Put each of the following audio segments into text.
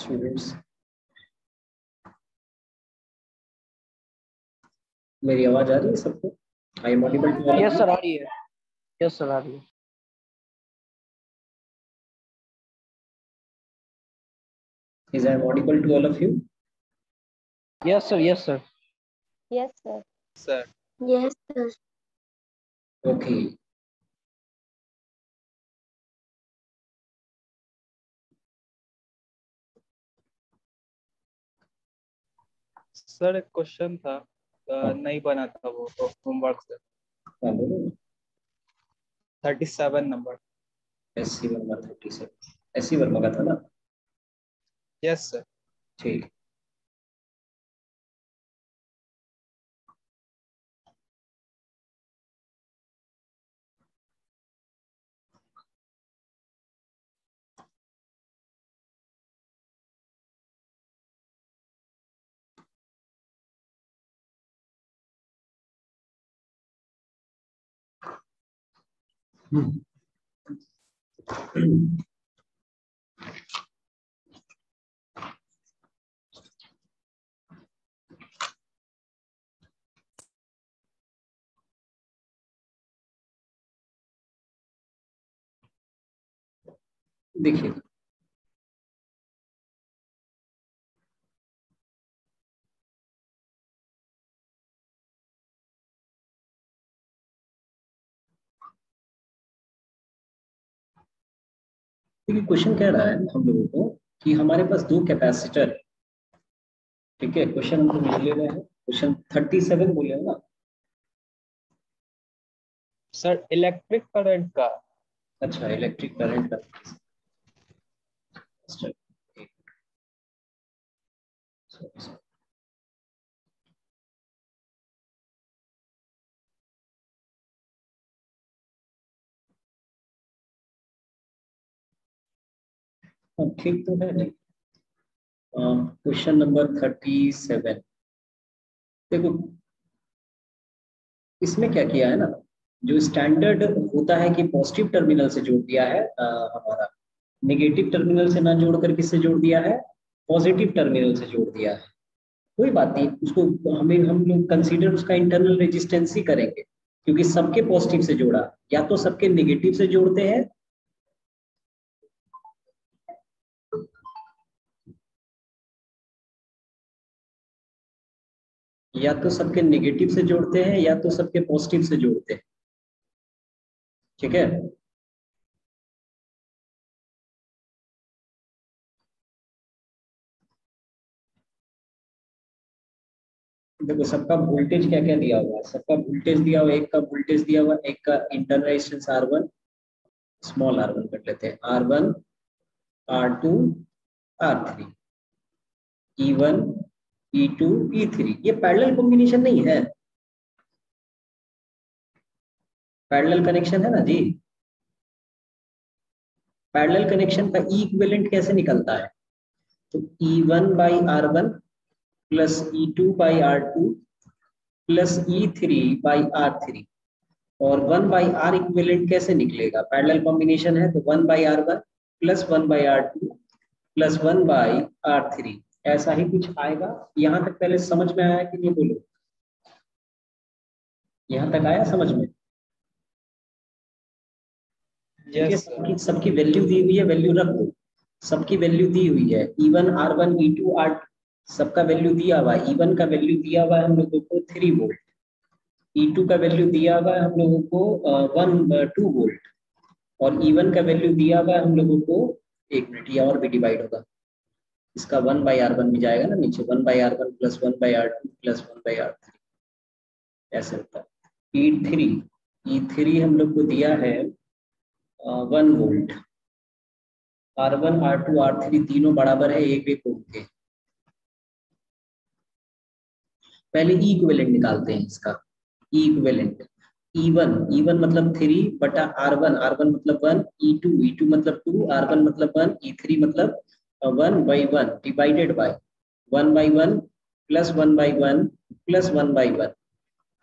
Students मेरी आवाज़ आ रही है सबको? I am audible to yes sir आ रही है। यस सर आ रही है। Is i am audible to all of you? Yes sir yes sir Yes, sir. sir Yes, sir. okay. Sir एक क्वेश्चन था अ, नहीं बना था वो तो होमवर्क से। हाँ thirty seven number S C Verma thirty seven S C Verma का था ना? यस सर ठीक। देखिए। देखिए क्वेश्चन कह रहा है हम लोगों को कि हमारे पास दो कैपेसिटर ठीक है? क्वेश्चन हम लोग ले रहे हैं। क्वेश्चन थर्टी सेवन बोले हो ना? सर इलेक्ट्रिक करंट का। अच्छा इलेक्ट्रिक करंट का। ठीक तो है जी क्वेश्चन नंबर थर्टी सेवन देखो इसमें क्या किया है ना? जो स्टैंडर्ड होता है कि पॉजिटिव टर्मिनल से जोड़ दिया है अ, हमारा। नेगेटिव टर्मिनल से ना जोड़कर किससे जोड़ दिया है? पॉजिटिव टर्मिनल से जोड़ दिया है। कोई बात नहीं उसको हमें हम लोग कंसीडर उसका इंटरनल रेजिस्टेंस ही करेंगे क्योंकि सबके पॉजिटिव से जोड़ा। या तो सबके नेगेटिव से जोड़ते हैं या तो सबके नेगेटिव से जोड़ते हैं, या तो सबके पॉजिटिव से जोड़ते हैं। ठीक है? देखो, सबका वोल्टेज क्या क्या दिया हुआ है? सबका वोल्टेज दिया हुआ, एक का वोल्टेज दिया हुआ, एक का internal resistance R one small R one कर लेते हैं। R one R two R three E one E two E three ये पैरेलल कॉम्बिनेशन नहीं है। पैरेलल कनेक्शन है ना जी? पैरेलल कनेक्शन का इक्विवेलेंट कैसे निकलता है? तो E one by R one plus E two by R two plus E three by R three और वन बाई आर इक्विवेलेंट कैसे निकलेगा? पैरेलल कॉम्बिनेशन है तो one by R one plus one by R two plus one by R three ऐसा ही कुछ आएगा? यहाँ तक पहले समझ में आया कि नहीं बोलो? यहाँ तक आया समझ में? सर सबकी सबकी वैल्यू दी हुई है वैल्यू रख दो। सबकी वैल्यू दी हुई है। E one R one E two R सबका वैल्यू दिया हुआ है। ई वन का वैल्यू दिया हुआ है हम लोगों को थ्री वोल्ट ई टू का वैल्यू दिया हुआ है हम लोगों को वन टू वोल्ट और ई वन का वैल्यू दिया हुआ है हम लोगों को एक मिनट ये और भी डिवाइड होगा। इसका वन बाई आर वन भी जाएगा ना नीचे। One by R one plus one by R two plus one by R three ऐसे होता है। ई थ्री ई थ्री हम लोग को दिया है one volt R one R two R three तीनों बराबर है एक एक ओम के। पहले ई इक्विवेलेंट निकालते हैं इसका। E equivalent E one E one मतलब थ्री बटा आर वन आर वन मतलब one E two E two मतलब टू आर वन मतलब वन ई थ्री मतलब one by one divided by one by one plus one by one plus one by one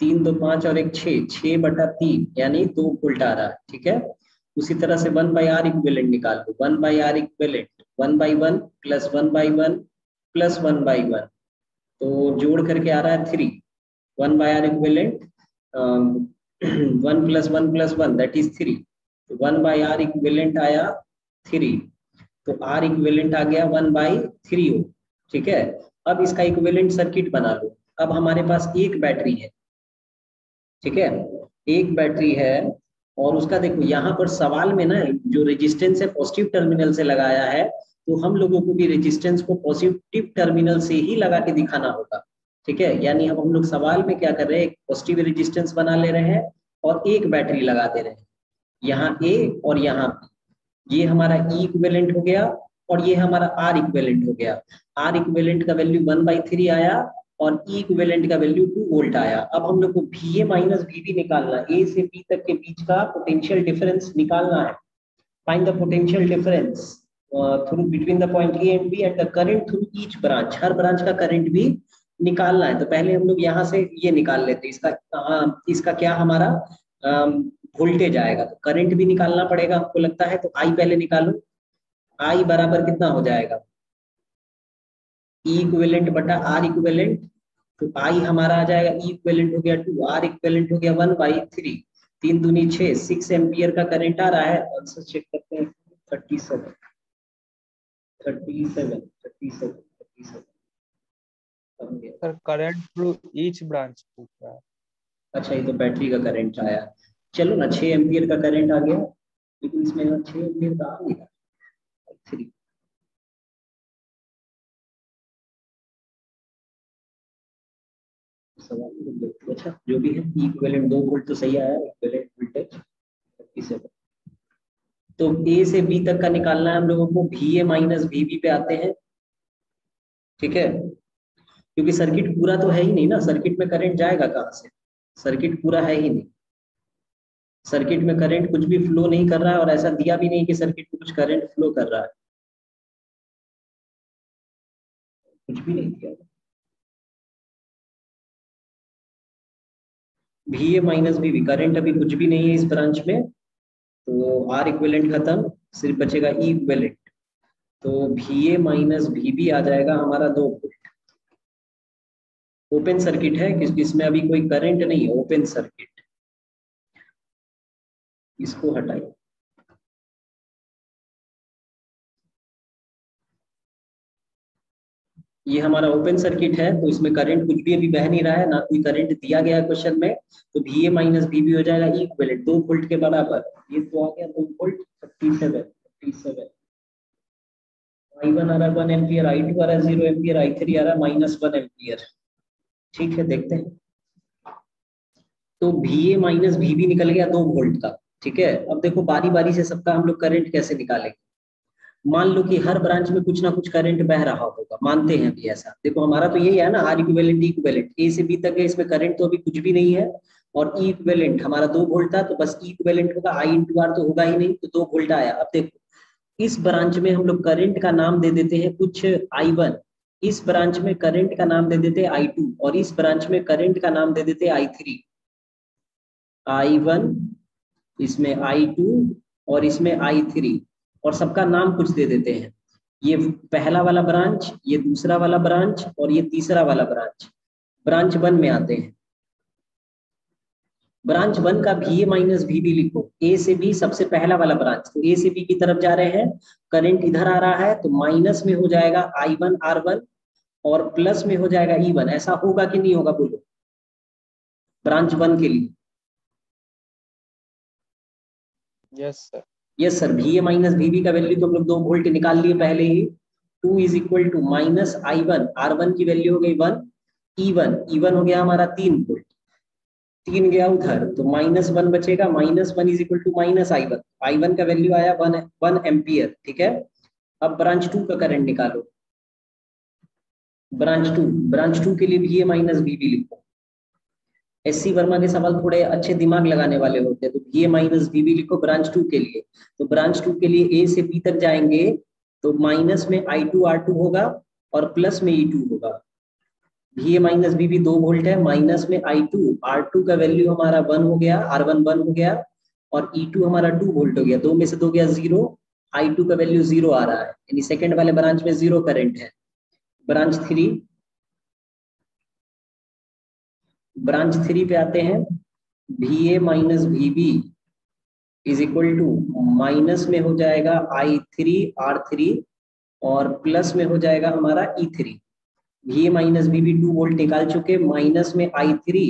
तीन दो पाँच और एक छः छः बटा तीन यानी दो उल्टा रहा है ठीक है उसी तरह से वन बाई आर इक्विवेलेंट निकाल लो one by R equivalent one by one plus one by one plus one by one तो जोड़ करके आ रहा है three one by R equivalent one plus one plus one that is three तो one by R equivalent आया three तो R equivalent आ गया वन बाई थ्री ओ ठीक है? अब इसका इक्विलेंट सर्किट बना लो। अब हमारे पास एक बैटरी है, ठीक है? एक बैटरी है, और उसका देखो, यहाँ पर सवाल में ना, जो रेजिस्टेंस है पॉजिटिव टर्मिनल से लगाया है तो हम लोगों को भी रेजिस्टेंस को पॉजिटिव टर्मिनल से ही लगा के दिखाना होगा, ठीक है? यानी अब हम लोग सवाल में क्या कर रहे हैं? एक पॉजिटिव रेजिस्टेंस बना ले रहे हैं और एक बैटरी लगा दे रहे हैं। यहाँ ए और यहाँ बी ये हमारा ई इक्वेलेंट हो गया और ये हमारा आर इक्वेलेंट हो गया। आर इक्वेलेंट का वैल्यू वन बाई थ्री आया और ई इक्विवेलेंट का वैल्यू टू वोल्ट आया। अब हम लोग को V A minus V B निकालना ए से बी तक के बीच का पोटेंशियल डिफरेंस निकालना है। Find the potential difference through between the point A and B and the current through each branch her branch का करंट भी निकालना है। तो पहले हम लोग यहाँ से ये निकाल लेते इसका आ, इसका क्या हमारा वोल्टेज आएगा तो करंट भी निकालना पड़ेगा हमको लगता है तो आई पहले निकालो। आई बराबर कितना हो जाएगा? ई इक्विवेलेंट बटा आर इक्विवेलेंट तो आई हमारा आ जाएगा ई इक्विवेलेंट हो गया टू आर इक्विवेलेंट हो गया वन बाई थ्री तीन दूनी छह सिक्स एम्पियर का करंट आ रहा है आंसर चेक करते हैं thirty seven thirty seven thirty seven thirty seven sir current through each branch पूछ रहा है। अच्छा ये तो बैटरी का करंट आया। चलो ना, छह एम्पियर का करंट आ गया, लेकिन इसमें छह एम्पियर का आ गया थ्री अच्छा जो भी है इक्विवेलेंट दो वोल्ट तो सही आया इक्विवेलेंट वोल्टेज तो ए से बी तक का निकालना है हम लोगों को V A minus V B पे आते हैं। ठीक है? क्योंकि सर्किट पूरा तो है ही नहीं ना सर्किट में करंट जाएगा कहाँ से? सर्किट पूरा है ही नहीं। सर्किट में करंट कुछ भी फ्लो नहीं कर रहा है और ऐसा दिया भी नहीं कि सर्किट में कुछ करंट फ्लो कर रहा है। कुछ भी नहीं दिया। V A minus B V current अभी कुछ भी नहीं है इस ब्रांच में तो आर इक्वेलेंट खत्म, सिर्फ़ बचेगा ई इक्वेलेंट तो भी ए माइनस भी भी आ जाएगा हमारा दो ओपन सर्किट है इसमें अभी कोई करंट नहीं है ओपन सर्किट इसको हटाइए ये हमारा ओपन सर्किट है तो इसमें करंट कुछ भी अभी बह नहीं रहा है, ना कोई करंट दिया गया क्वेश्चन में तो वी ए माइनस बी भी हो जाएगा इक्वलेंट दो वोल्ट के बराबर। ये तो आ गया दो volt thirty seven thirty seven I one आ रहा है वन एम्पियर आई टू आ रहा है ज़ीरो एम्पियर आई थ्री आ रहा है माइनस वन एम्पियर ठीक है, देखते हैं। तो वी ए माइनस वी भी निकल गया दो वोल्ट का। ठीक है? अब देखो बारी बारी से सबका हम लोग करंट कैसे निकालेंगे? मान लो कि हर ब्रांच में कुछ ना कुछ करंट बह रहा होगा, मानते हैं अभी ऐसा। देखो, हमारा तो यही है ना आर इक्विवेलेंट इक्विवेलेंट ए से बी तक है, इसमें करंट तो अभी कुछ भी नहीं है, और ई e हमारा दो वोल्ट था तो बस ई e होगा आई इंटू आर तो होगा ही नहीं तो दो वोल्ट आया। अब देखो, इस ब्रांच में हम लोग करंट का नाम दे देते हैं कुछ आई वन इस ब्रांच में करंट का नाम दे देते हैं आई टू और इस ब्रांच में करंट का नाम दे देते हैं आई थ्री आई वन इसमें आई टू और इसमें आई थ्री और सबका नाम कुछ दे देते हैं। ये पहला वाला ब्रांच ये दूसरा वाला ब्रांच और ये तीसरा वाला ब्रांच ब्रांच वन में आते हैं। ब्रांच वन का भी ए माइनस भी भी लिखो। ए से बी सबसे पहला वाला ब्रांच तो ए से बी की तरफ़ जा रहे हैं। करंट इधर आ रहा है तो माइनस में हो जाएगा आई वन आर वन और प्लस में हो जाएगा ई e वन ऐसा होगा कि नहीं होगा बोलो। ब्रांच वन के लिए। Yes sir yes V A minus V B का वैल्यू तो हम लोग दो वोल्ट निकाल लिए पहले ही. Two is equal to minus I one R one की वैल्यू हो गई one E one E one हो गया हमारा तीन वोल्ट तीन गया उधर. तो माइनस वन बचेगा. Minus one is equal to minus I one I one का वैल्यू आया वन वन एम्पियर ठीक है? अब ब्रांच टू का करंट निकालो. ब्रांच टू ब्रांच टू के लिए भी ए माइनस बी बी लिखो. एस सी वर्मा के सवाल थोड़े अच्छे दिमाग लगाने वाले होते हैं। तो B A minus B B लिखो ब्रांच टू के लिए। तो ब्रांच टू के लिए ए से बी तक जाएँगे तो माइनस में आई टू आर टू होगा और प्लस में ई e टू होगा। B A minus B B दो वोल्ट है माइनस में आई टू आर टू का वैल्यू हमारा वन हो गया आर वन वन हो गया और ई e टू हमारा टू वोल्ट हो गया। दो में से दो गया ज़ीरो आई टू का वैल्यू ज़ीरो आ रहा है। यानी सेकेंड वाले ब्रांच में ज़ीरो करेंट है। ब्रांच थ्री ब्रांच थ्री पे आते हैं। V A minus V B is equal to minus में हो जाएगा आई थ्री आर थ्री और प्लस में हो जाएगा हमारा E three V A minus V B two volt निकाल चुके माइनस में आई थ्री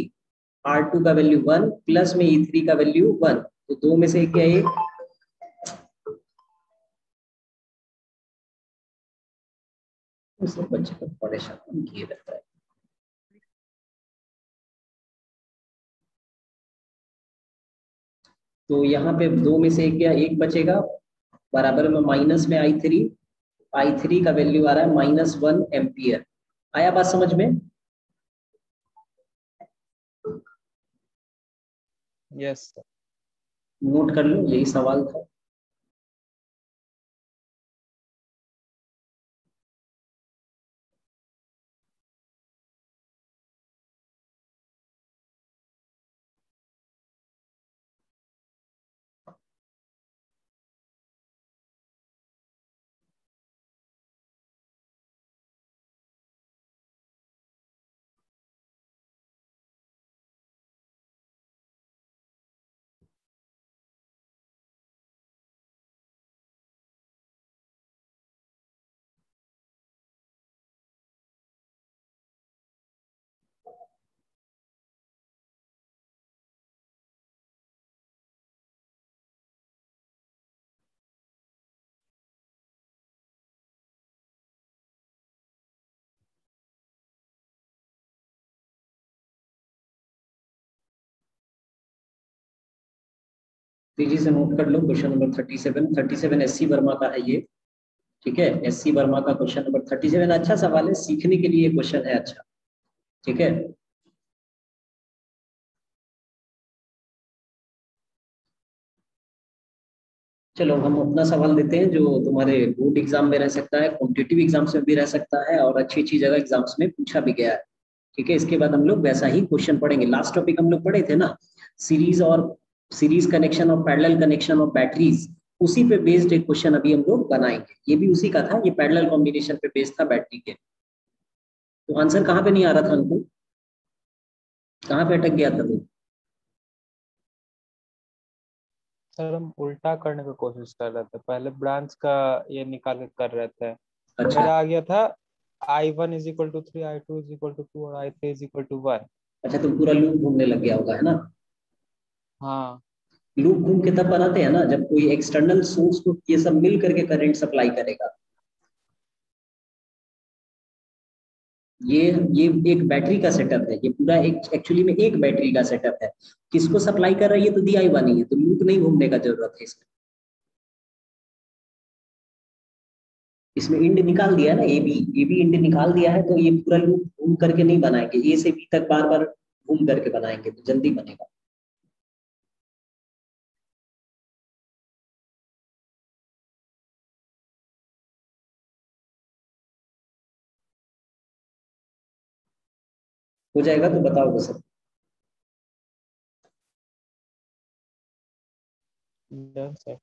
आर टू का वैल्यू वन प्लस में ई थ्री का वैल्यू वन तो दो में से क्या एक बच्चे को परेशान किए रहता है। तो यहाँ पे दो में से एक क्या एक बचेगा। बराबर में माइनस में आई थ्री आई थ्री का वैल्यू आ रहा है माइनस वन एम्पियर। आया बात समझ में? यस yes, नोट कर लो यही सवाल था। तेज़ी से नोट कर लो question number thirty seven thirty seven S C Verma का है ये। ठीक है? एस सी वर्मा का क्वेश्चन नंबर थर्टी सेवन अच्छा सवाल है, सीखने के लिए क्वेश्चन है अच्छा। ठीक है? चलो, हम अपना सवाल देते हैं जो तुम्हारे बोर्ड एग्ज़ाम में रह सकता है कॉम्पिटेटिव एग्ज़ाम्स में भी रह सकता है और अच्छी अच्छी जगह एग्ज़ाम्स में पूछा भी गया है। ठीक है? इसके बाद हम लोग वैसा ही क्वेश्चन पढ़ेंगे। लास्ट टॉपिक हम लोग पढ़े थे ना? सीरीज़ और सीरीज़ कनेक्शन और पैरेलल कनेक्शन ऑफ़ बैटरीज उसी पे बेस्ड एक क्वेश्चन अभी हम लोग बनाएँगे। ये भी उसी का था ये पैरेलल कॉम्बिनेशन पे बेस्ड था बैटरी के। तो आंसर कहाँ पे नहीं आ रहा था हमको? कहाँ पे अटक गया था तू सर हम उल्टा करने की कोशिश कर रहे थे। पहले ब्रांच का ये निकाल के कर रहे थे। अच्छा। मेरा आ गया था I one is equal to three I two is equal to two और I three is equal to one अच्छा तुम पूरा लूप घूमने लग गया होगा है ना? हाँ। लूप घूम के तब बनाते हैं ना, जब कोई एक्सटर्नल सोर्स को ये सब मिल करके करंट सप्लाई करेगा। ये ये एक बैटरी का सेटअप है, ये पूरा एक एक्चुअली में एक बैटरी का सेटअप है। किसको सप्लाई कर रहा है, ये तो दी वानी है तो लूप नहीं घूमने का ज़रूरत है इसमें। इसमें इंड निकाल दिया ना A B A B end निकाल दिया है तो ये पूरा लूप घूम करके नहीं बनाएँगे। ए से बी तक बार बार घूम करके बनाएँगे तो जल्दी बनेगा। हो जाएगा तो बताओगे सर सर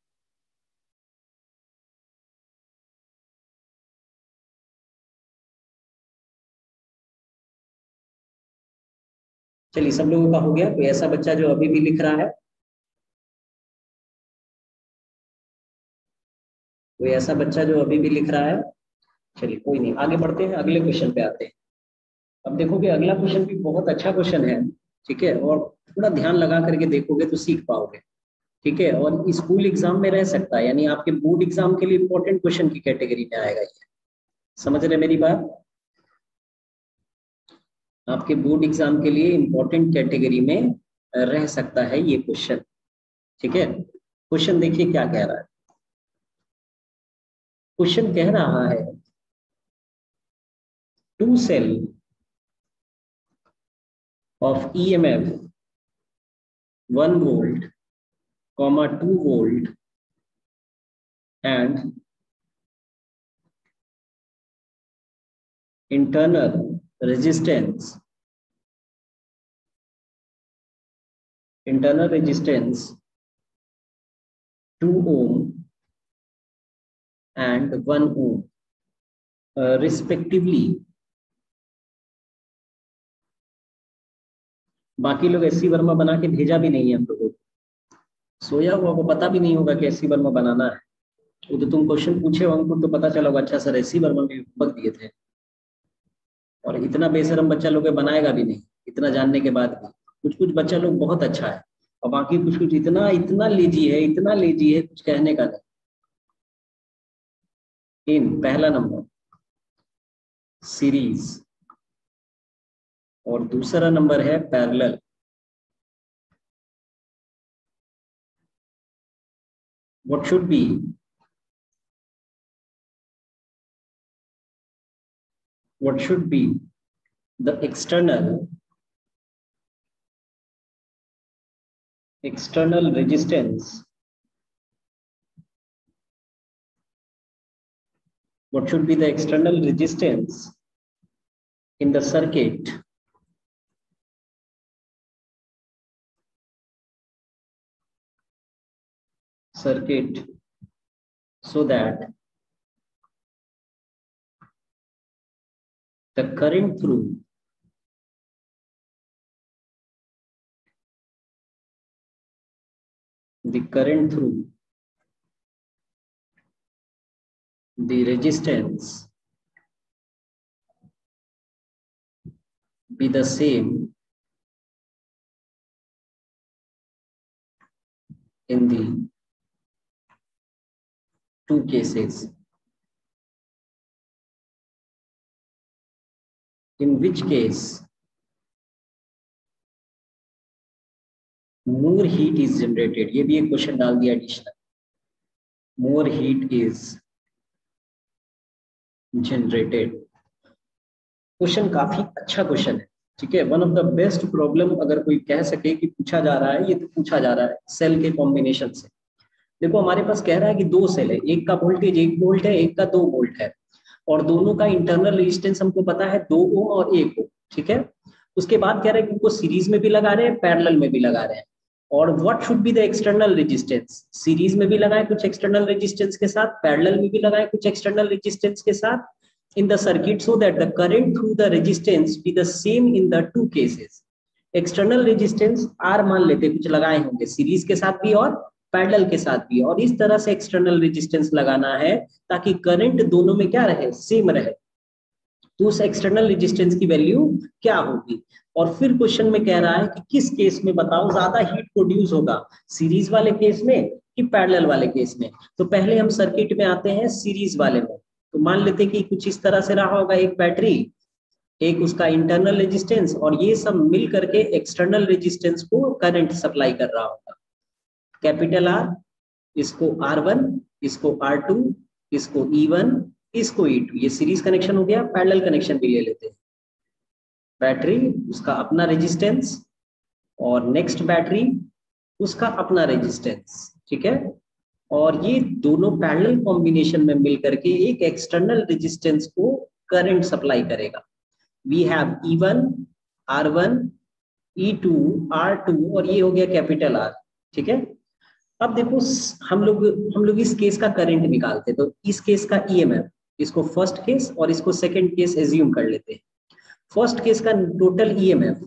चलिए सब लोगों का हो गया कोई ऐसा बच्चा जो अभी भी लिख रहा है? कोई ऐसा बच्चा जो अभी भी लिख रहा है? चलिए कोई नहीं आगे बढ़ते हैं अगले क्वेश्चन पे आते हैं। अब देखोगे अगला क्वेश्चन भी बहुत अच्छा क्वेश्चन है, ठीक है? और थोड़ा ध्यान लगा करके देखोगे तो सीख पाओगे, ठीक है? और स्कूल एग्ज़ाम में रह सकता है, यानी आपके बोर्ड एग्ज़ाम के लिए इंपॉर्टेंट क्वेश्चन की कैटेगरी में आएगा ये। समझ रहे मेरी बात? आपके बोर्ड एग्ज़ाम के लिए इंपॉर्टेंट कैटेगरी में रह सकता है ये क्वेश्चन ठीक है? क्वेश्चन देखिए क्या कह रहा है। क्वेश्चन कह रहा है two cell of EMF 1 volt, comma 2 volt and internal resistance. Internal resistance 2 ohm and 1 ohm uh, respectively बाकी लोग एससी वर्मा बना के भेजा भी नहीं है हम लोगों को। सोया हुआ को पता भी नहीं होगा कि एस वर्मा बनाना है। वो तो तुम क्वेश्चन पूछे हो तो पता चला होगा अच्छा सर, एस वर्मा में होमवर्क दिए थे। और इतना बेशरम बच्चा लोग बनाएगा भी नहीं, इतना जानने के बाद भी। कुछ कुछ बच्चा लोग बहुत अच्छा है, और बाकी कुछ कुछ इतना इतना लेजी है, इतना लेजी है, कुछ कहने का नहीं। इन पहला नंबर, सीरीज़। और दूसरा नंबर है parallel what should be what should be the external external resistance what should be the external resistance in the circuit circuit so that the current through the current through the resistance be the same in the two cases in which case more heat is generated. ये भी एक question डाल दिया additional more heat is generated. Question काफ़ी अच्छा question है, ठीक है? One of the best problem अगर कोई कह सके कि पूछा जा रहा है, ये तो पूछा जा रहा है सेल के कॉम्बिनेशन से। देखो, हमारे पास कह रहा है कि दो सेल है, एक का वोल्टेज एक वोल्ट है, एक का दो वोल्ट है। और दोनों का इंटरनल रेजिस्टेंस हमको पता है दो ओम और एक ओम ठीक है? उसके बाद कह रहे हैं कि उनको सीरीज़ में भी लगा रहे हैं पैरेलल में भी लगा रहे हैं। और what should be the external resistance series में भी लगाए कुछ एक्सटर्नल रेजिस्टेंस के साथ पैरेलल में भी लगाए कुछ एक्सटर्नल रेजिस्टेंस के साथ। In the circuit so that the current through the resistance be the same in the two cases external resistance r मान लेते कुछ लगाए होंगे सीरीज़ के साथ भी और पैरेलल के साथ भी। और इस तरह से एक्सटर्नल रेजिस्टेंस लगाना है, ताकि करंट दोनों में क्या रहे सेम रहे। तो उस एक्सटर्नल रेजिस्टेंस की वैल्यू क्या होगी? और फिर क्वेश्चन में कह रहा है कि किस केस में बताओ ज़्यादा हीट प्रोड्यूस होगा सीरीज़ वाले केस में कि पैरेलल वाले केस में? तो पहले हम सर्किट में आते हैं सीरीज़ वाले में। तो मान लेते हैं कि कुछ इस तरह से रहा होगा, एक बैटरी एक उसका इंटरनल रेजिस्टेंस और ये सब मिल करके एक्सटर्नल रेजिस्टेंस को करंट सप्लाई कर रहा होगा। कैपिटल आर इसको आर वन इसको आर टू इसको ई e वन इसको ई e टू ये सीरीज़ कनेक्शन हो गया पैरेलल कनेक्शन भी ले लेते हैं। बैटरी उसका अपना रेजिस्टेंस और नेक्स्ट बैटरी उसका अपना रेजिस्टेंस ठीक है? और ये दोनों पैरेलल कॉम्बिनेशन में मिल करके एक एक्सटर्नल रेजिस्टेंस को करंट सप्लाई करेगा। We have E one R one E two R two और ये हो गया कैपिटल आर ठीक है? अब देखो हम लोग हम लोग इस केस का करंट निकालते हैं तो इस केस का ईएमएफ e इसको फ़र्स्ट केस और इसको सेकंड केस एज्यूम कर लेते हैं। फ़र्स्ट केस का टोटल ईएमएफ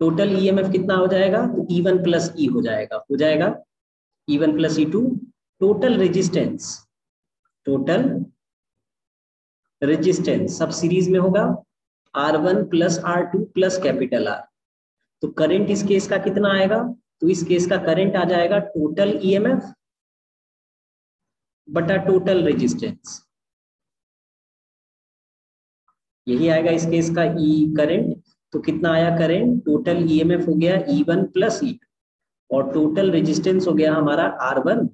टोटल ईएमएफ कितना हो जाएगा? तो ई वन प्लस ई हो जाएगा। हो जाएगा E1 plus E2, total resistance, total resistance सब सीरीज़ में होगा R one plus R two plus capital R तो करंट इस केस का कितना आएगा? तो इस केस का करंट आ जाएगा टोटल ईएमएफ बटा टोटल रेजिस्टेंस यही आएगा इस केस का ई e करंट। तो कितना आया करंट? टोटल ईएमएफ हो गया ई वन प्लस ई और टोटल रेजिस्टेंस हो गया हमारा R one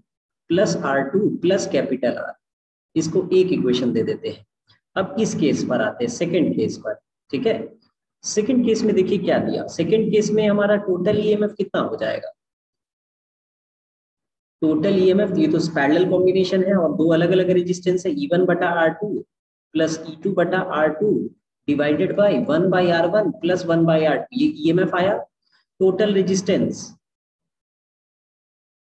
plus R two plus capital R इसको एक इक्वेशन दे देते हैं। अब इस केस पर आते हैं सेकेंड केस पर, ठीक है? सेकेंड केस में देखिए क्या दिया। सेकेंड केस में हमारा टोटल ईएमएफ कितना हो जाएगा? टोटल ईएमएफ ये तो पैरेलल कॉम्बिनेशन है और दो अलग अलग रेजिस्टेंस है। ई वन बटा R two plus E two बटा R two divided by one by R one plus one by R two ये ईएमएफ आया। टोटल रेजिस्टेंस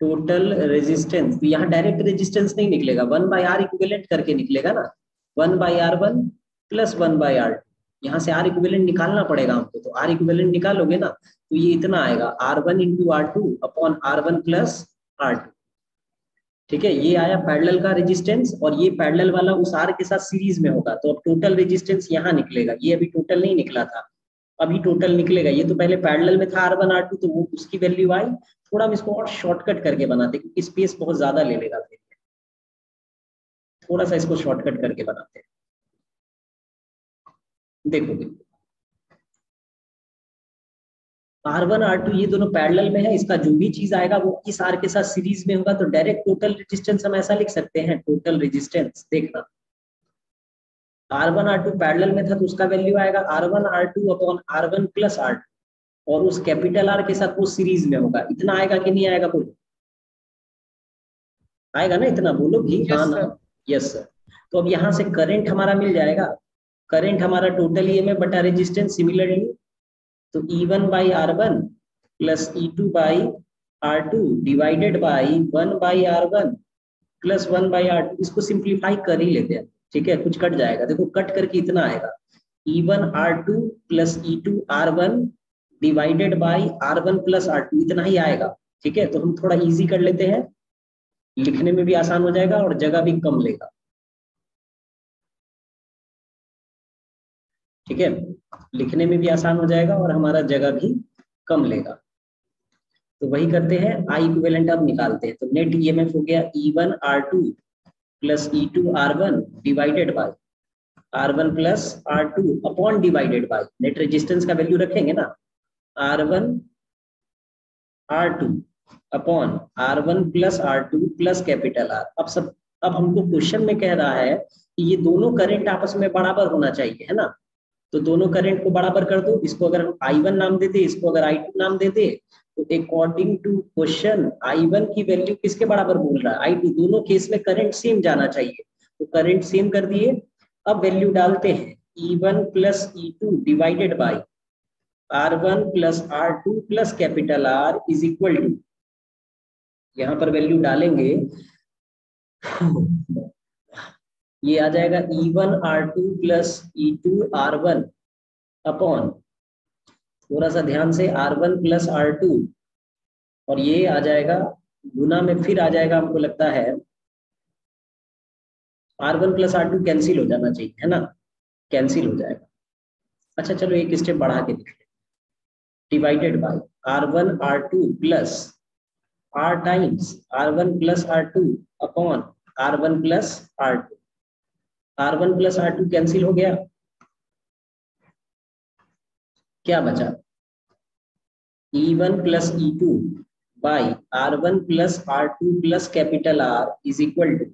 टोटल रेजिस्टेंस तो यहाँ डायरेक्ट रेजिस्टेंस नहीं निकलेगा। वन बाई आर इक्विवेलेंट करके निकलेगा ना। One by R one plus one by R यहाँ से आर इक्विवेलेंट निकालना पड़ेगा हमको। तो आर इक्विवेलेंट निकालोगे ना तो ये इतना आएगा। R one into R two upon R one plus R two ठीक है? ये आया पैरेलल का रेजिस्टेंस और ये पैरेलल वाला उस आर के साथ सीरीज़ में होगा। तो अब टोटल रेजिस्टेंस यहाँ निकलेगा। ये अभी टोटल नहीं निकला था। अभी टोटल निकलेगा। ये तो पहले पैरेलल में था आर वन आर टू तो वो उसकी वैल्यू आई। थोड़ा हम इसको और शॉर्टकट करके बनाते क्योंकि स्पेस बहुत ज़्यादा ले लेगा। फिर थोड़ा सा इसको शॉर्टकट करके बनाते हैं। देखो देखो। आर वन आर टू ये दोनों पैरेलल में है इसका जो भी चीज़ आएगा वो इस आर के साथ सीरीज़ में होगा तो डायरेक्ट टोटल रेजिस्टेंस हम ऐसा लिख सकते हैं टोटल रेजिस्टेंस देखना। R one R two parallel में था तो उसका वैल्यू आएगा R one R two upon R one plus R two और उस कैपिटल आर के साथ वो सीरीज़ में होगा। इतना आएगा कि नहीं आएगा बोलो। आएगा ना इतना बोलो भी Yes, हाँ ना। यस सर तो अब यहाँ से करंट हमारा मिल जाएगा। करंट हमारा टोटल ई एम बटा रेजिस्टेंस सिमिलरली तो E one by R one plus E two by R two divided by one by R one plus one by R two इसको सिंप्लीफाई कर ही लेते हैं। ठीक है? कुछ कट जाएगा। देखो, कट करके इतना आएगा। E one R two plus E two R one divided by R one plus R two इतना ही आएगा। ठीक है? तो हम थोड़ा इजी कर लेते हैं। लिखने में भी आसान हो जाएगा और जगह भी कम लेगा। ठीक है? लिखने में भी आसान हो जाएगा और हमारा जगह भी कम लेगा। तो वही करते हैं आई इक्विवेलेंट अब निकालते हैं। तो नेट ईएमएफ हो गया E one R two plus E two R one divided by R one plus R two upon divided by net resistance का वैल्यू रखेंगे ना? R one R two upon R one plus R two plus capital R अब सब, अब हमको question में कह रहा है कि ये दोनों करंट आपस में बराबर होना चाहिए, है ना? तो दोनों करंट को बराबर कर दो। इसको अगर आई वन नाम दे दे इसको अगर आई टू नाम दे दे तो according to question I one की वैल्यू किसके बराबर बोल रहा है? आई टू दोनों केस में करंट सेम जाना चाहिए। तो करंट सेम कर दिए। अब वैल्यू डालते हैं। E one plus E two divided by R one plus R two plus capital R is equal to यहाँ पर वैल्यू डालेंगे। ये आ जाएगा E one R two plus E two R one upon थोड़ा सा ध्यान से R one plus R two और ये आ जाएगा, गुना में फिर आ जाएगा हमको लगता है R one plus R two cancel हो जाना चाहिए, है ना? कैंसिल हो जाएगा। अच्छा चलो एक स्टेप बढ़ा के लिख ले divided by R one R two plus R times R one plus R two upon R one plus R two R one plus R two cancel हो गया। क्या बचा? E one plus E two by R one plus R two plus capital R is equal to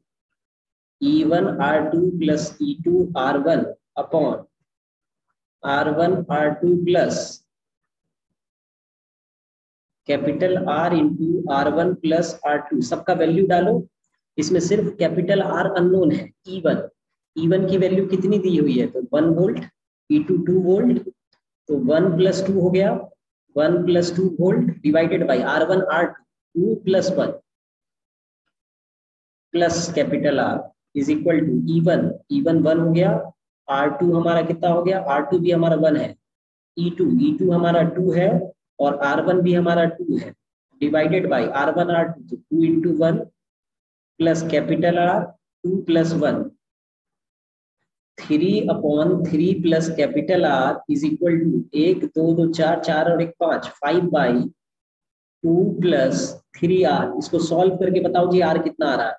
E one R two plus E two R one upon R one R two plus capital R into R one plus R two सबका value डालो। इसमें सिर्फ़ capital R unknown है E one E one की value कितनी दी हुई है? तो one volt E two two volt तो वन प्लस टू हो गया। One plus two volt divided by R one R two plus one plus capital R is equal to E one E one one हो गया। Are to हमारा कितना हो गया? Are to भी हमारा वन है। ई टू ई टू हमारा टू है और आर वन भी हमारा टू है। Divided by R one R two two into one plus capital R two plus one three upon three plus capital R is equal to एक, दो दो, चार चार और एक पाँच five by two plus three R इसको सॉल्व करके बताओ जी आर कितना आ रहा है।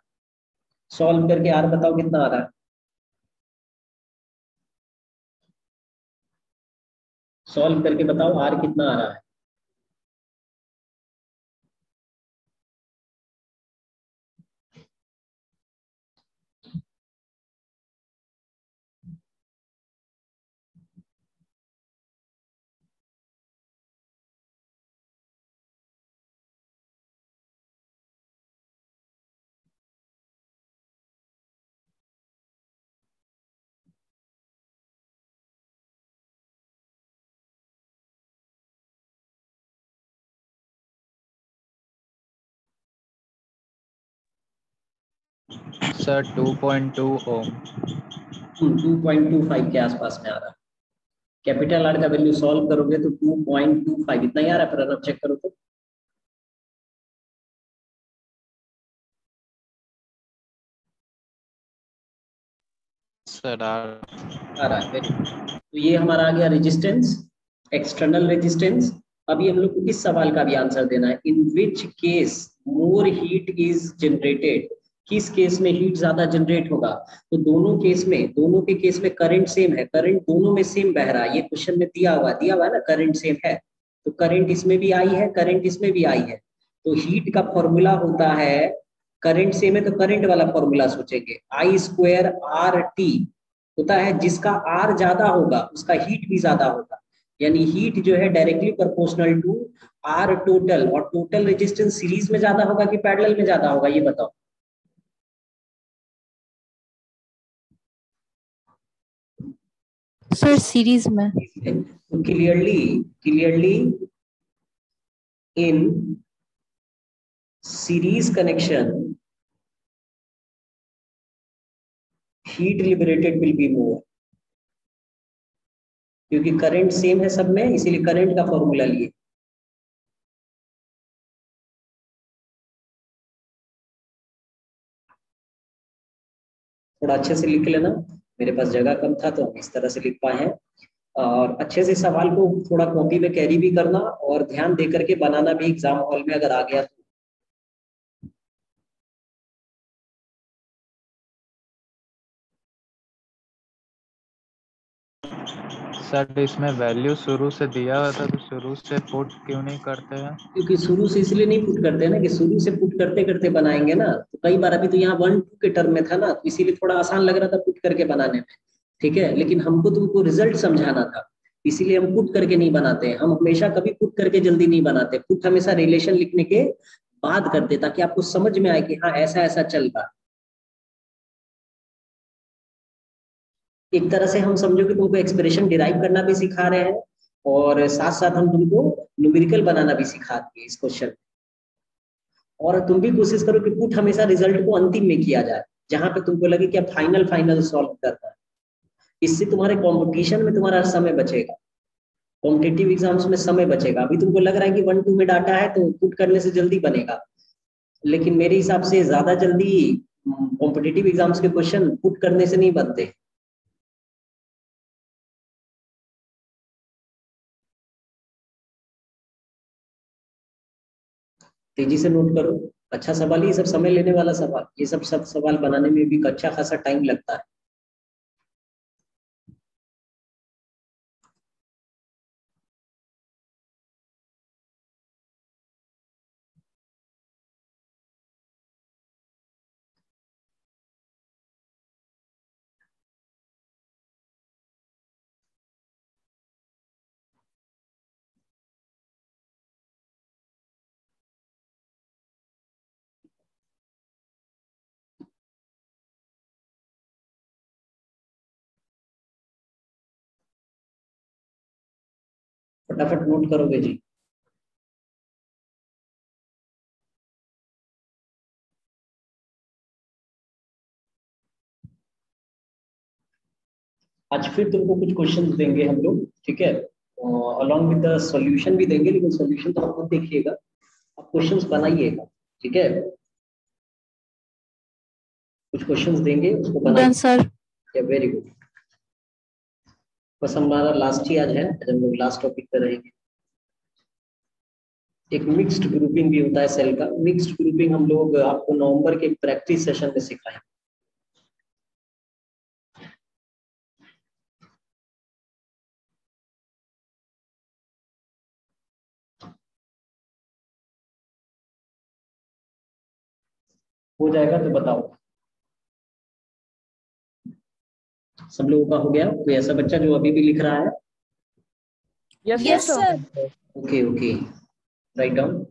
सॉल्व करके आर बताओ कितना आ रहा है। सॉल्व करके बताओ आर कितना आ रहा है। Sir 2.2 ohm two point two five के आसपास में आ रहा है। कैपिटल आर का वैल्यू सॉल्व करोगे तो टू पॉइंट टू फाइव इतना ही आ रहा है प्रणव चेक करो तो सर आ रहा है। तो ये हमारा आ गया रेजिस्टेंस एक्सटर्नल रेजिस्टेंस अभी हम लोग को इस सवाल का भी आंसर देना है। In which case more heat is generated किस केस में हीट ज़्यादा जनरेट होगा? तो दोनों केस में, दोनों के केस में करंट सेम है। करंट दोनों में सेम बह रहा है। ये क्वेश्चन में दिया हुआ दिया हुआ है ना करंट सेम है। तो करंट इसमें भी आई है करंट इसमें भी आई है। तो हीट का फॉर्मूला होता है करंट सेम है तो करंट वाला फॉर्मूला सोचेंगे। आई स्क्वायर आर टी होता है, जिसका आर ज़्यादा होगा, उसका हीट भी ज़्यादा होगा। यानी हीट जो है directly proportional to R total और टोटल रेजिस्टेंस सीरीज़ में ज़्यादा होगा कि पैरेलल में ज़्यादा होगा, ये बताओ। सर सीरीज़ में। Clearly clearly in series connection heat liberated will be more क्योंकि करंट सेम है सब में, इसीलिए करंट का फॉर्मूला लिए। थोड़ा अच्छे से लिख लेना। मेरे पास जगह कम था तो हम इस तरह से लिख पाए हैं। और अच्छे से सवाल को थोड़ा कॉपी में कैरी भी करना और ध्यान दे करके बनाना भी एग्ज़ाम हॉल में अगर आ गया तो। सर इसमें वैल्यू शुरू से दिया हुआ था तो शुरू से पुट क्यों नहीं करते हैं? क्योंकि शुरू से इसलिए नहीं पुट करते हैं ना कि शुरू से पुट करते करते बनाएँगे ना। तो कई बार अभी तो यहाँ वन टू के टर्म में था ना तो इसीलिए थोड़ा आसान लग रहा था पुट करके बनाने में। ठीक है? लेकिन हमको तुमको रिज़ल्ट समझाना था। इसीलिए हम पुट करके नहीं बनाते हैं। हम हमेशा कभी पुट करके जल्दी नहीं बनाते। पुट हमेशा रिलेशन लिखने के बाद करते ताकि आपको समझ में आए कि हाँ ऐसा ऐसा चल रहा एक तरह से हम समझो कि तुमको एक्सप्रेशन डिराइव करना भी सिखा रहे हैं और साथ साथ हम तुमको न्यूमेरिकल बनाना भी सिखा दिए इस क्वेश्चन और तुम भी कोशिश करो कि पुट हमेशा रिज़ल्ट को अंतिम में किया जाए, जहाँ पे तुमको लगे कि अब फाइनल फाइनल सॉल्व करना है। इससे तुम्हारे कंपटीशन में तुम्हारा समय बचेगा। कॉम्पिटेटिव एग्ज़ाम्स में समय बचेगा। अभी तुमको लग रहा है कि वन टू में डाटा है तो पुट करने से जल्दी बनेगा। लेकिन मेरे हिसाब से ज़्यादा जल्दी कॉम्पिटेटिव एग्ज़ाम्स के क्वेश्चन पुट करने से नहीं बनते। तेज़ी से नोट करो। अच्छा सवाल, ये सब समय लेने वाला सवाल, ये सब सब सवाल बनाने में भी अच्छा खासा टाइम लगता है। फटाफट नोट करोगे जी। आज फिर तुमको कुछ क्वेश्चन देंगे हम लोग ठीक है? अलॉन्ग विद द सॉल्यूशन भी देंगे लेकिन सॉल्यूशन तो आप खुद देखिएगा आप क्वेश्चंस बनाइएगा ठीक है? कुछ क्वेश्चंस देंगे उसको बनाइए। सर या वेरी गुड बस हमारा लास्ट ही आज है हम लोग लास्ट टॉपिक पे रहेंगे। एक मिक्स्ड ग्रुपिंग भी होता है सेल का। मिक्स्ड ग्रुपिंग हम लोग आपको नवंबर के प्रैक्टिस सेशन में सिखाए हो जाएगा तो बताओ। सब लोगों का हो गया। कोई ऐसा बच्चा जो अभी भी लिख रहा है? Yes yes sir okay okay write down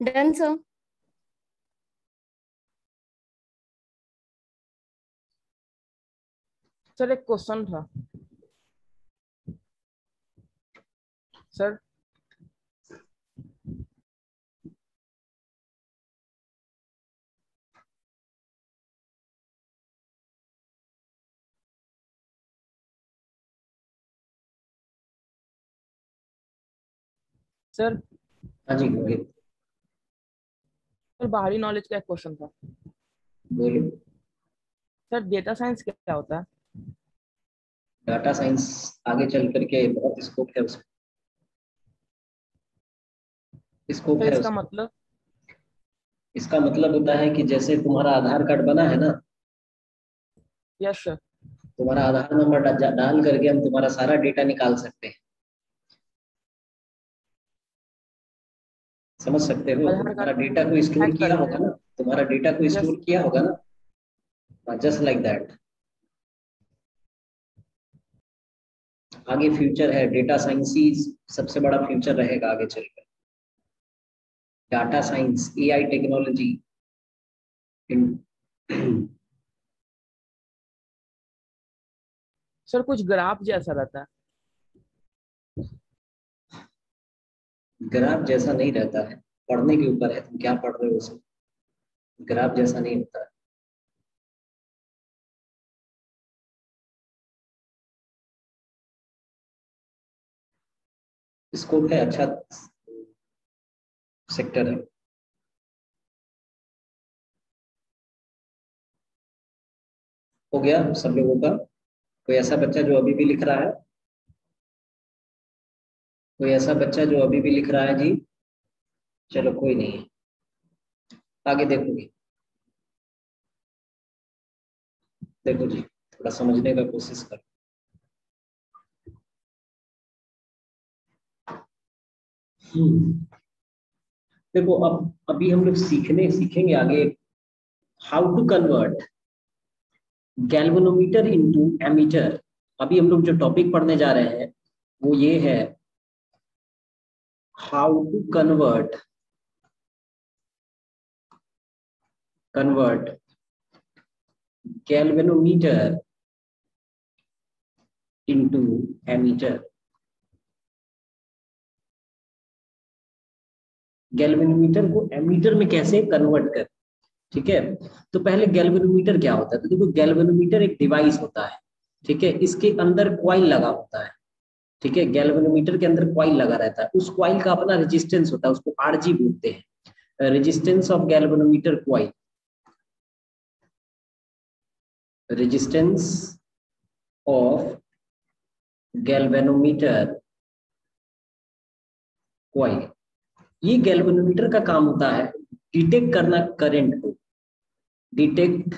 done sir sir एक क्वेश्चन था। सर सर हाँ जी सर बाहरी नॉलेज का एक क्वेश्चन था। सर डेटा साइंस क्या होता है? डाटा साइंस आगे चल करके बहुत स्कोप है उसमें। स्कोप है इसका मतलब? इसका मतलब होता है कि जैसे तुम्हारा आधार कार्ड बना है ना? यस सर तुम्हारा आधार नंबर डाल करके हम तुम्हारा सारा डेटा निकाल सकते हैं। समझ सकते हो? तुम्हारा डेटा को स्टोर किया होगा ना? तुम्हारा डेटा को स्टोर किया होगा ना? जस्ट लाइक दैट आगे फ्यूचर है डेटा साइंस ही सबसे बड़ा फ्यूचर रहेगा आगे चलकर। Data science AI technology sir कुछ ग्राफ जैसा रहता है। ग्राफ जैसा नहीं रहता है, पढ़ने के ऊपर है, तुम क्या पढ़ रहे हो उसमें ग्राफ जैसा नहीं होता। है स्कोप है अच्छा सेक्टर है। हो गया सब लोगों का? कोई ऐसा बच्चा जो अभी भी लिख रहा है? कोई ऐसा बच्चा जो अभी भी लिख रहा है? जी। चलो कोई नहीं है। आगे देखोगे। देखो जी थोड़ा समझने का कोशिश करो। हम्म, देखो अब अभी हम लोग सीखने सीखेंगे आगे how to convert galvanometer into ammeter अभी हम लोग जो टॉपिक पढ़ने जा रहे हैं वो ये है how to convert convert. Galvanometer into ammeter. Galvanometer को एमीटर में कैसे कन्वर्ट कर? ठीक है? तो पहले गैल्वेनोमीटर क्या होता है? तो देखो गैल्वेनोमीटर एक डिवाइस होता है। ठीक है? इसके अंदर क्वाइल लगा होता है। ठीक है गैल्वेनोमीटर के अंदर क्वाइल लगा रहता है। उस क्वाइल का अपना रेजिस्टेंस होता है, उसको आरजी बोलते हैं। Resistance of galvanometer coil resistance of galvanometer coil ये गैल्वेनोमीटर का काम होता है डिटेक्ट करना करंट को। Detect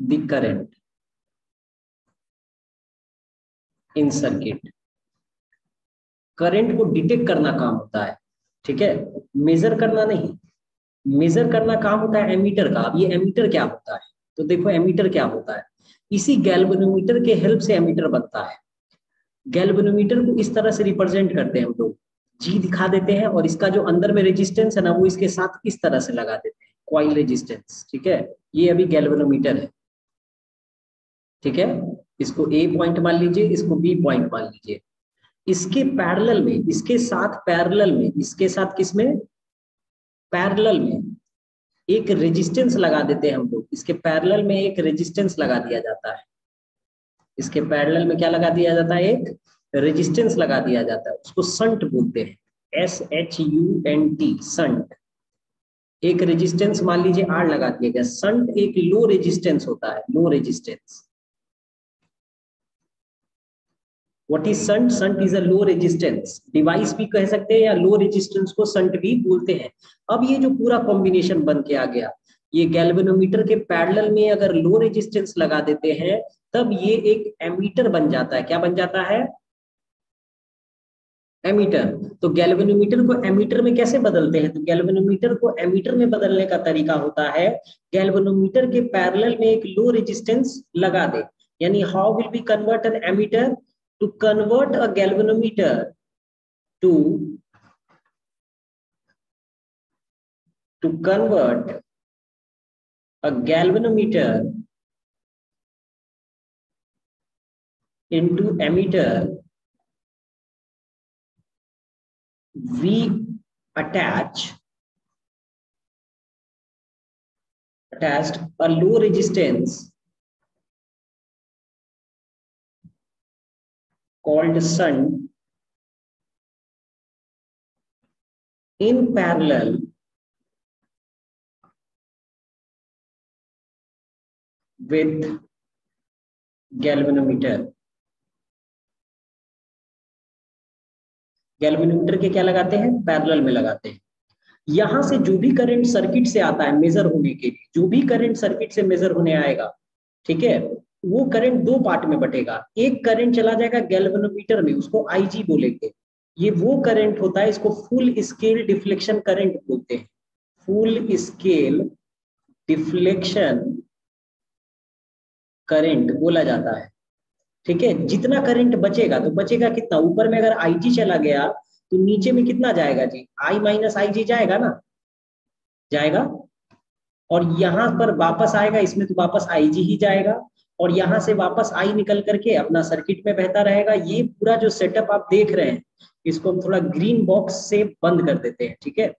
the current in circuit. Current को डिटेक्ट करना काम होता है, ठीक है? मेजर करना नहीं। मेजर करना काम होता है एमीटर का। अब ये एमीटर क्या होता है? तो देखो एमीटर क्या होता है। इसी गैल्वेनोमीटर के हेल्प से एमीटर बनता है। गैल्वेनोमीटर को इस तरह से रिप्रेजेंट करते हैं हम लोग। जी दिखा देते हैं और इसका जो अंदर में रेजिस्टेंस है ना, वो इसके साथ इस तरह से लगा देते हैं। क्वाइल रेजिस्टेंस ठीक है? ये अभी गैल्वेनोमीटर है। ठीक है? इसको ए पॉइंट मान लीजिए, इसको बी पॉइंट मान लीजिए। इसके पैरेलल में, इसके साथ पैरेलल में, इसके साथ किसमें? पैरेलल में। एक रेजिस्टेंस लगा देते हैं हम लोग। इसके पैरेलल में एक रेजिस्टेंस लगा दिया जाता है। इसके पैरेलल में क्या लगा दिया जाता है? एक रेजिस्टेंस लगा दिया जाता है। उसको संट बोलते हैं। S H U N T shunt एक रेजिस्टेंस मान लीजिए आर लगा दिया गया। संट एक लो रेजिस्टेंस होता है। Low resistance what is shunt shunt is a low resistance device भी कह सकते हैं या लो रेजिस्टेंस को संट भी बोलते हैं। अब ये जो पूरा कॉम्बिनेशन बन के आ गया, ये गैल्वेनोमीटर के पैरेलल में अगर लो रेजिस्टेंस लगा देते हैं, तब ये एक एमीटर बन जाता है। क्या बन जाता है? एमीटर तो गैल्वेनोमीटर को एमीटर में कैसे बदलते हैं? तो गैल्वेनोमीटर को एमीटर में बदलने का तरीका होता है गैल्वेनोमीटर के पैरेलल में एक लो रेजिस्टेंस लगा दे। यानी how will be convert an ammeter to convert a galvanometer to to convert a galvanometer into emitter we attach attached a low resistance called shunt in parallel with galvanometer. Galvanometer के क्या लगाते हैं? Parallel में लगाते हैं। यहाँ से जो भी करंट सर्किट से आता है मेजर होने के लिए, जो भी करंट सर्किट से मेजर होने आएगा, ठीक है? वो करंट दो पार्ट में बटेगा। एक करंट चला जाएगा गैल्वेनोमीटर में, उसको आईजी बोलेंगे। ये वो करंट होता है, इसको फुल स्केल डिफ्लेक्शन करंट बोलते हैं। फुल स्केल डिफ्लेक्शन करंट बोला जाता है। ठीक है? जितना करंट बचेगा तो बचेगा कितना? ऊपर में अगर आईजी चला गया तो नीचे में कितना जाएगा जी? आई माइनस आई जी जाएगा ना? जाएगा। और यहाँ पर वापस आएगा, इसमें तो वापस आईजी ही जाएगा। और यहाँ से वापस आई निकल करके अपना सर्किट में बहता रहेगा। ये पूरा जो सेटअप आप देख रहे हैं, इसको हम थोड़ा ग्रीन बॉक्स से बंद कर देते हैं, ठीक है?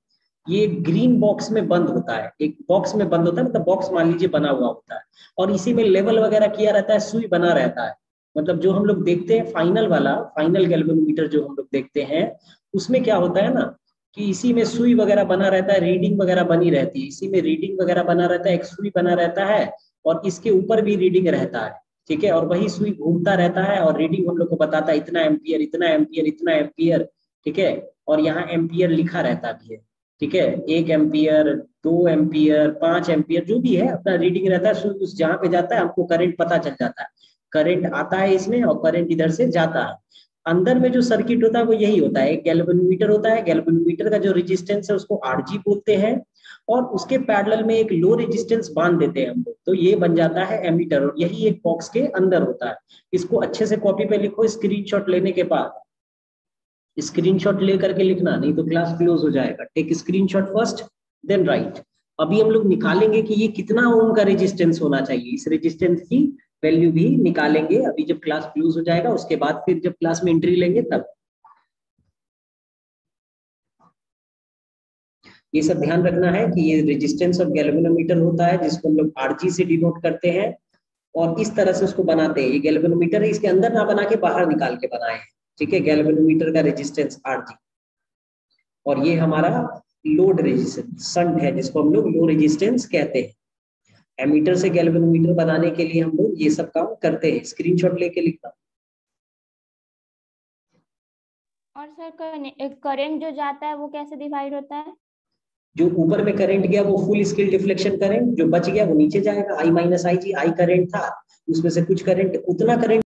ये ग्रीन बॉक्स में बंद होता है। एक बॉक्स में बंद होता है मतलब बॉक्स मान लीजिए बना हुआ होता है। और इसी में लेवल वगैरह किया रहता है, सुई बना रहता है। मतलब जो हम लोग देखते हैं फाइनल वाला फाइनल गैल्वेनोमीटर जो हम लोग देखते हैं, उसमें क्या होता है ना, कि इसी में सुई वगैरह बना रहता है रीडिंग वगैरह बनी रहती है। इसी में रीडिंग वगैरह बना रहता है, एक सुई बना रहता है और इसके ऊपर भी रीडिंग रहता है, ठीक है? और वही सुई घूमता रहता है और रीडिंग हम लोग को बताता है, इतना एम्पियर इतना एम्पियर इतना एम्पियर ठीक है? और यहाँ एम्पियर लिखा रहता भी है, ठीक है? एक एम्पियर दो एम्पियर पाँच एम्पियर जो भी है, अपना रीडिंग रहता है उस जहाँ पे जाता है, हमको करंट पता चल जाता है। करंट आता है इसमें और करंट इधर से जाता है। अंदर में जो सर्किट होता है, वो यही होता है। गैल्वेनोमीटर होता है गैल्वेनोमीटर का जो रेजिस्टेंस है, उसको आरजी बोलते हैं और उसके पैरेलल में एक लो रेजिस्टेंस बाँध देते हैं हम लोग। तो ये बन जाता है एमीटर और यही एक बॉक्स के अंदर होता है। इसको अच्छे से कॉपी पे लिखो स्क्रीनशॉट लेने के बाद। स्क्रीनशॉट लेकर के लिखना, नहीं तो क्लास क्लोज हो जाएगा। Take screenshot first then write अभी हम लोग निकालेंगे कि ये कितना ओम का रेजिस्टेंस होना चाहिए। इस रेजिस्टेंस की वैल्यू भी निकालेंगे, अभी जब क्लास क्लोज हो जाएगा, उसके बाद फिर जब क्लास में एंट्री लेंगे, तब। ये सब ध्यान रखना है कि ये रेजिस्टेंस ऑफ़ गैल्वेनोमीटर होता है, जिसको हम लोग आरजी से डिनोट करते हैं, और इस तरह से उसको बनाते हैं। ये गैल्वेनोमीटर है, इसके अंदर ना बना के बाहर निकाल के बनाए हैं, ठीक है? गैल्वेनोमीटर का रेजिस्टेंस आरजी और ये हमारा लोड रेजिस्टेंस संट है, जिसको हम लोग लो रेजिस्टेंस कहते हैं। एमीटर से गैल्वेनोमीटर बनाने के लिए हम लोग ये सब काम करते हैं। स्क्रीनशॉट लेके लिखना और सर करंट जो जाता है वो कैसे डिवाइड होता है? जो ऊपर में करंट गया वो फुल स्केल डिफ्लेक्शन करंट जो बच गया वो नीचे जाएगा। आई minus I ji I current था उसमें से कुछ करंट उतना करंट